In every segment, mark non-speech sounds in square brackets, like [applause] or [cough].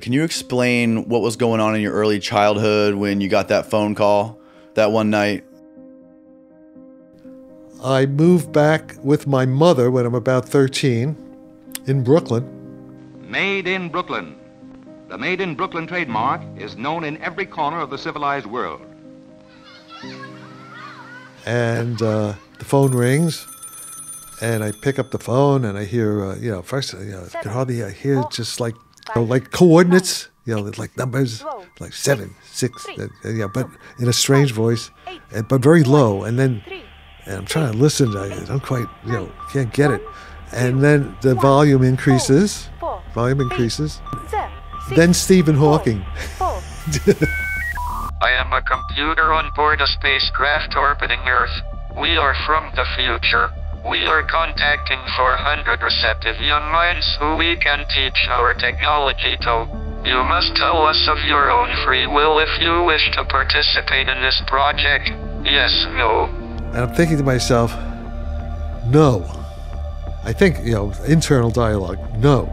Can you explain what was going on in your early childhood when you got that phone call that one night? I moved back with my mother when I'm about 13 in Brooklyn. Made in Brooklyn. The Made in Brooklyn trademark is known in every corner of the civilized world. And uh, the phone rings, and I pick up the phone, and I hear, uh, you know, first, you know, I can hardly I hear just like, you know, like coordinates, you know, like numbers, like seven, six, uh, yeah, but in a strange voice, and, but very low. And then, and I'm trying to listen, I don't quite, you know, can't get it. And then the volume increases, volume increases. Then Stephen Hawking. [laughs] I am a computer on board a spacecraft orbiting Earth. We are from the future. We are contacting 400 receptive young minds who we can teach our technology to. You must tell us of your own free will if you wish to participate in this project. Yes, no. And I'm thinking to myself, no. I think, you know, internal dialogue, no.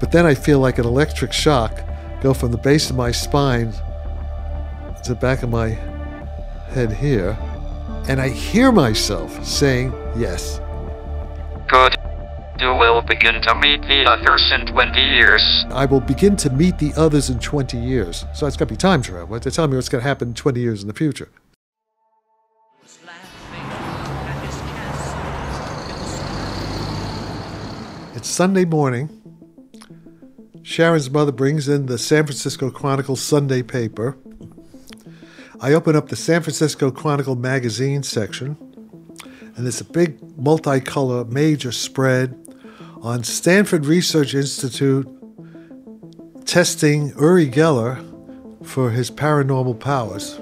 But then I feel like an electric shock go from the base of my spine to the back of my head here. And I hear myself saying yes. Good. You will begin to meet the others in 20 years. I will begin to meet the others in 20 years. So it's got to be time travel. They're telling me what's going to happen 20 years in the future. It's Sunday morning. Sharon's mother brings in the San Francisco Chronicle Sunday paper. I open up the San Francisco Chronicle magazine section, and there's a big multicolor major spread on Stanford Research Institute testing Uri Geller for his paranormal powers.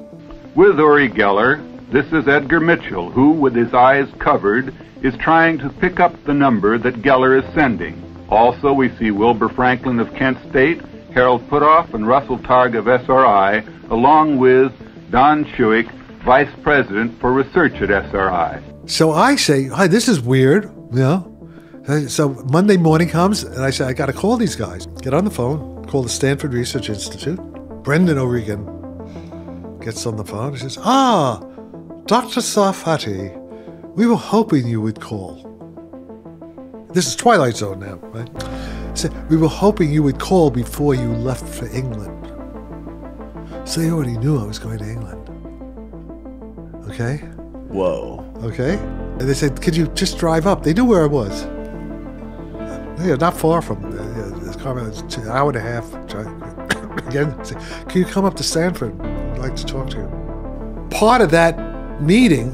With Uri Geller, this is Edgar Mitchell, who, with his eyes covered, is trying to pick up the number that Geller is sending. Also, we see Wilbur Franklin of Kent State, Harold Puthoff, and Russell Targ of SRI, along with Don Schuich, Vice President for Research at SRI. So I say, hi, this is weird, you know. So Monday morning comes, and I say, I got to call these guys. Get on the phone, call the Stanford Research Institute. Brendan O'Regan gets on the phone and says, Ah, Dr. Sarfatti, we were hoping you would call. This is Twilight Zone now, right? We were hoping you would call before you left for England. So they already knew I was going to England. Okay? Whoa. Okay? And they said, could you just drive up? They knew where I was. Yeah, not far from uh, this car. It's an hour and a half. [coughs] Again, I can you come up to Stanford? I'd like to talk to you. Part of that meeting,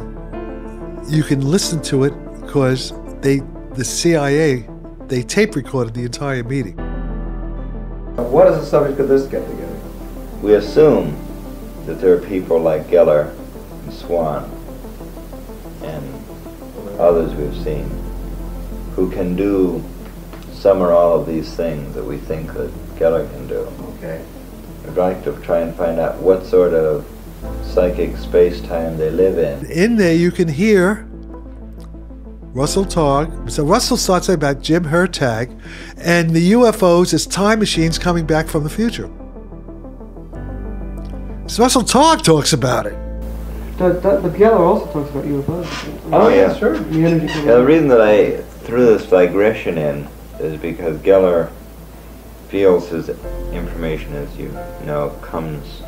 you can listen to it because they, the CIA, they tape recorded the entire meeting. What is the subject of this get together? We assume that there are people like Geller and Swann and others we've seen who can do some or all of these things that we think that Geller can do. Okay. We'd like to try and find out what sort of psychic space-time they live in. In there, you can hear Russell Targ. So Russell starts about Jim Hurtak and the UFOs as time machines coming back from the future. So Targ talks about it. The but Geller also talks about UFOs. Oh, yeah. sure. The energy Yeah, the reason that I threw this digression in is because Geller feels his information, as you know, comes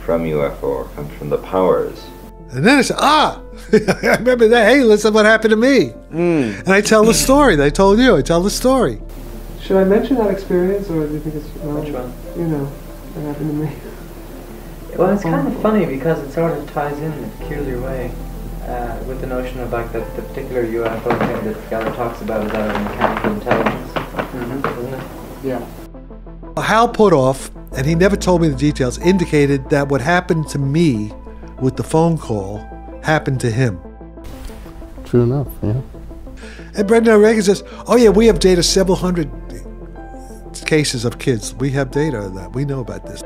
from UFO or comes from the powers. And then I said, ah, [laughs] I remember that. Hey, listen what happened to me. And I tell the story that I told you. I tell the story. Should I mention that experience, or do you think it's well, Which one? You know, what happened to me. [laughs] Well, it's kind of funny because it sort of ties in in a peculiar way uh, with the notion of like that the particular UFO thing that Geller talks about is out of mechanical intelligence, isn't it? Yeah. Hal Puthoff, and he never told me the details, indicated that what happened to me with the phone call happened to him. True enough, yeah. And Brendan O'Regan says, Oh, yeah, we have data, several hundred cases of kids. We have data on that. We know about this.